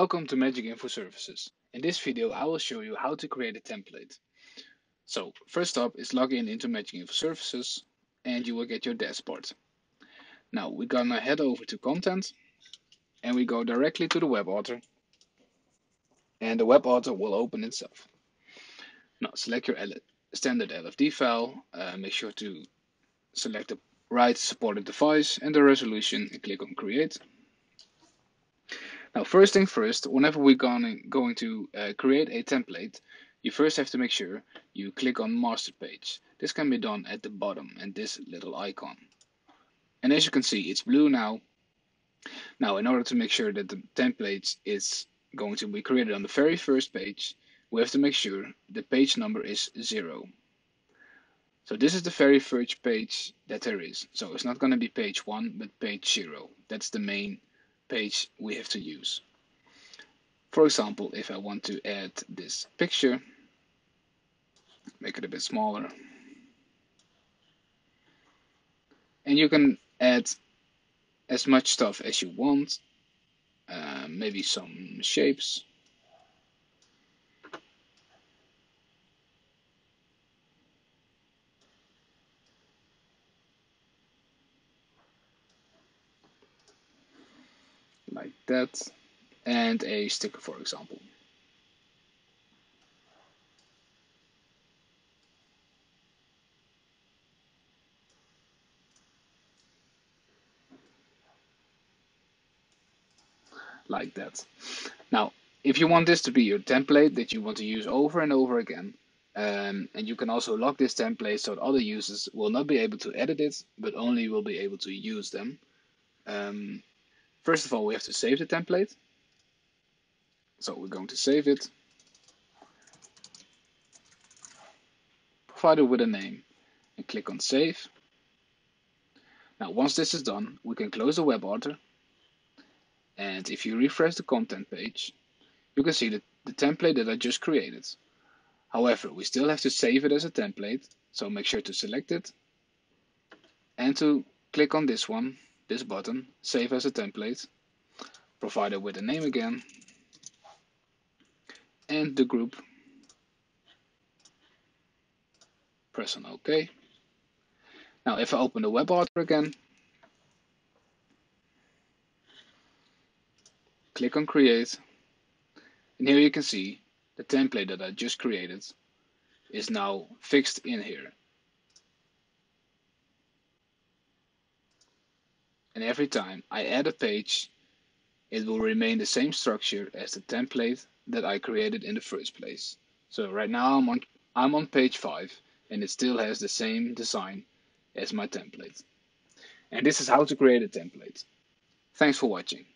Welcome to Magic Info Services. In this video I will show you how to create a template. So first up is log in into Magic Info Services and you will get your dashboard. Now we're gonna head over to content and we go directly to the web author and the web author will open itself. Now select your standard LFD file, uh, make sure to select the right supported device and the resolution and click on create. Now, first thing first, whenever we're going, going to uh, create a template, you first have to make sure you click on master page. This can be done at the bottom and this little icon. And as you can see, it's blue now. Now, in order to make sure that the template is going to be created on the very first page, we have to make sure the page number is zero. So this is the very first page that there is. So it's not going to be page one, but page zero. That's the main page we have to use. For example, if I want to add this picture, make it a bit smaller. And you can add as much stuff as you want, uh, maybe some shapes. Like that and a sticker for example. Like that. Now, if you want this to be your template that you want to use over and over again, um, and you can also lock this template so that other users will not be able to edit it, but only will be able to use them. Um, First of all, we have to save the template. So we're going to save it. Provide it with a name and click on save. Now, once this is done, we can close the web author. And if you refresh the content page, you can see the, the template that I just created. However, we still have to save it as a template. So make sure to select it and to click on this one this button, Save as a Template, provide it with a name again, and the group. Press on OK. Now if I open the web author again, click on Create, and here you can see the template that I just created is now fixed in here. And every time I add a page, it will remain the same structure as the template that I created in the first place. So right now I'm on, I'm on page 5 and it still has the same design as my template. And this is how to create a template. Thanks for watching.